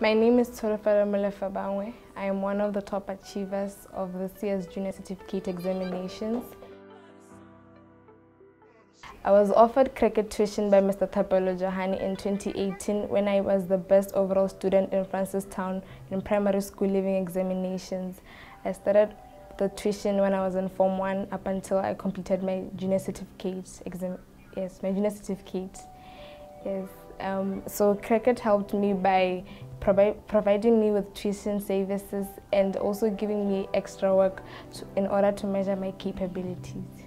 My name is Tsholofelo Molefabangwe. I am one of the top achievers of the CS Junior Certificate examinations. I was offered CRACKiT tuition by Mr. Thapelo Johani in 2018 when I was the best overall student in Francistown in primary school leaving examinations. I started the tuition when I was in Form 1 up until I completed my junior certificate exam. Yes, my junior certificate. Yes. Um, so CRACKiT helped me by provi providing me with tuition services and also giving me extra work to, in order to measure my capabilities.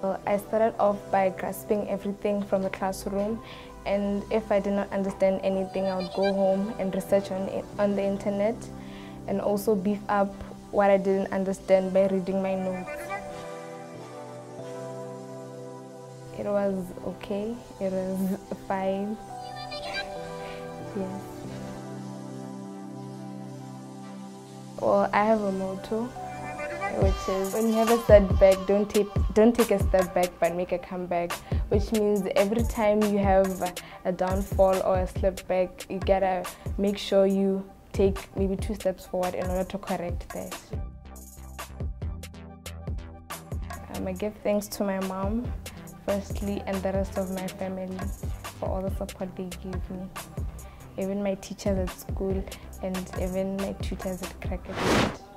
Well, I started off by grasping everything from the classroom and if I did not understand anything, I would go home and research on, on the internet and also beef up what I didn't understand by reading my notes. It was okay, it was fine. Yes. Well, I have a motto, which is when you have a setback, don't take, don't take a step back but make a comeback, which means every time you have a downfall or a slip back, you gotta make sure you take maybe two steps forward in order to correct that. Um, I give thanks to my mom firstly and the rest of my family for all the support they gave me. Even my teachers at school and even my tutors at CRACKiT.